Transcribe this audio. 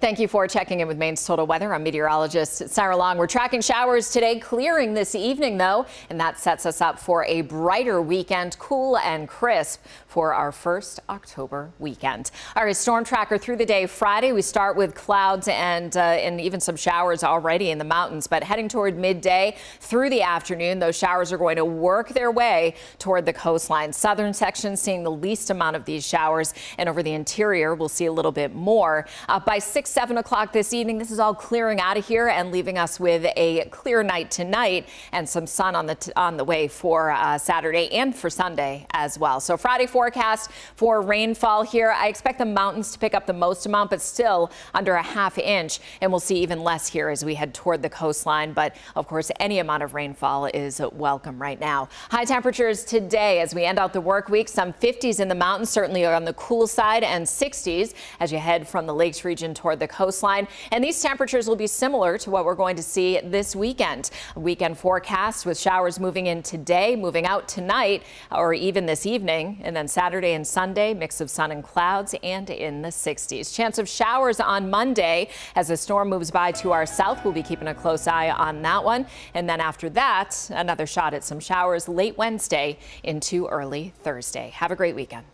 Thank you for checking in with Maine's Total Weather. I'm meteorologist Sarah Long. We're tracking showers today, clearing this evening, though, and that sets us up for a brighter weekend, cool and crisp for our first October weekend. All right, storm tracker through the day. Friday, we start with clouds and, uh, and even some showers already in the mountains, but heading toward midday through the afternoon, those showers are going to work their way toward the coastline. Southern section seeing the least amount of these showers, and over the interior, we'll see a little bit more. Uh, by 6 7 o'clock this evening. This is all clearing out of here and leaving us with a clear night tonight and some sun on the on the way for uh, Saturday and for Sunday as well. So Friday forecast for rainfall here. I expect the mountains to pick up the most amount, but still under a half inch. And we'll see even less here as we head toward the coastline. But of course, any amount of rainfall is welcome right now. High temperatures today as we end out the work week. Some 50s in the mountains, certainly on the cool side, and 60s as you head from the lakes region toward the coastline. And these temperatures will be similar to what we're going to see this weekend. Weekend forecast with showers moving in today, moving out tonight, or even this evening. And then Saturday and Sunday, mix of sun and clouds and in the 60s. Chance of showers on Monday as a storm moves by to our south. We'll be keeping a close eye on that one. And then after that, another shot at some showers late Wednesday into early Thursday. Have a great weekend.